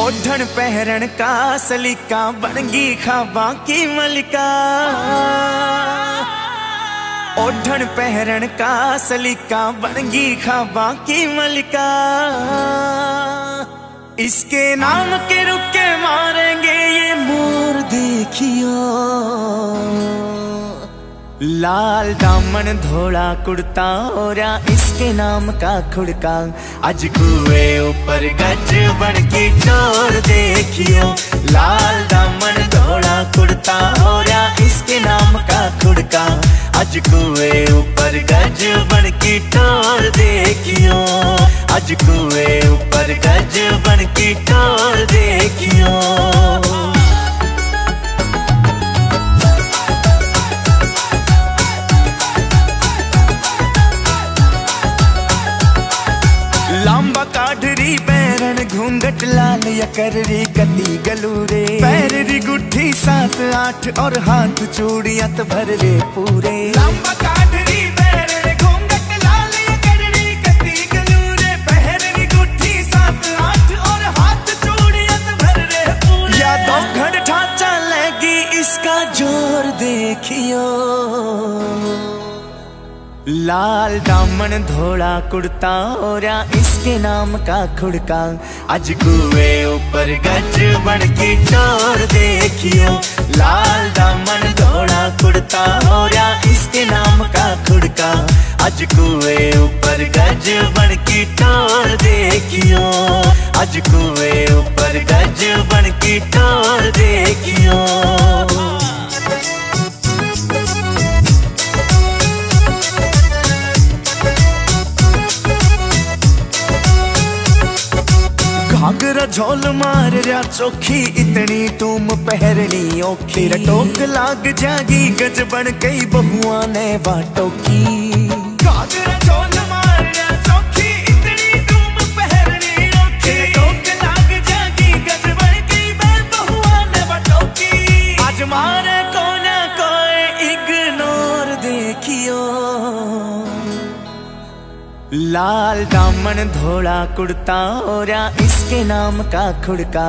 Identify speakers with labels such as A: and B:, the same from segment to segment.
A: ओढ़न पहरन का, सलीका बनगी खाबा की मलिका। ओढ़न पहरन का, सलीका बनगी खाबा की मलिका। इसके नाम के रुके मारेंगे ये मोर देखियो। लाल दामन धोला कुर्ता ओरा इसके नाम का खुड़का। आज कुए ऊपर गज बन की चोर देखियो। लाल दामन धोला कुर्ता ओरा इसके नाम का खुड़का। आज कुए ऊपर गज बन की टोर देखियो। आज कुए ऊपर घूंघट रे गति गलूरे। पैररी गुट्ठी सात आठ और हाथ चूड़ियत भर रे पूरे। लाल दामन धोला कुर्ता ओरा इसके नाम का खुड़का। आज कुए ऊपर गज बन की चोर देखियो। लाल दामन धोला कुर्ता ओरा इसके नाम का खुड़का। आज कुए ऊपर गज बन की टोर देखियो। आज कुए ऊपर गज बन की टोर देखियो। झोल मार रहा चोखी इतनी तुम पहरनी ओखी टोक लाग जागी गज बन कई बहुआ ने बाटो की लाल दामन धोला कुर्ता ओरा इसके नाम का खुड़का।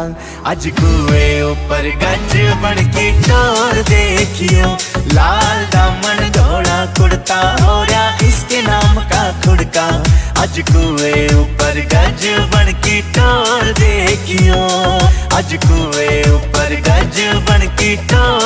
A: आज कुए ऊपर गज बन के चोर देखियो। लाल दामन धोला कुर्ता रहा इसके नाम का खुड़का। आज कुए ऊपर गज बन के टोर देखियो। आज कुए ऊपर गज बन के टोर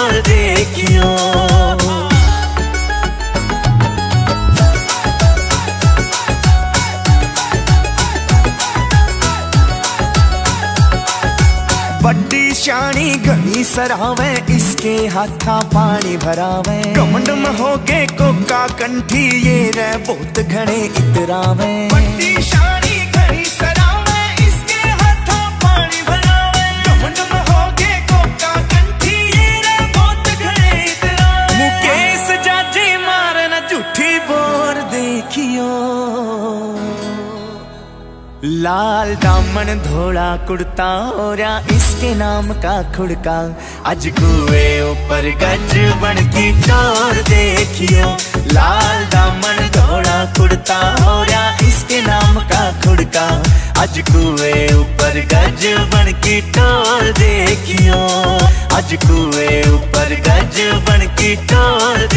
A: शानी घनी सरावे इसके हाथा पानी भरावे। कमंड हो गे कोका कंठी ये रे बहुत घने इतरावे। सरावे इसके हाथा पानी भरावे। हो गे कोका कंठी ये रे बहुत घने इतरावे। मुकेश जाजी मारना झूठी बोर देखियो। लाल दामन धोला कुर्ता ओरा इसके नाम का खुड़का। आज कुए ऊपर गज बन की चोर देखियो। लाल दामन धोला कुर्ता ओरा इसके नाम का खुड़का। आज कुए ऊपर गज बन की टोर देखियो। आज कुए ऊपर गज बन की टोर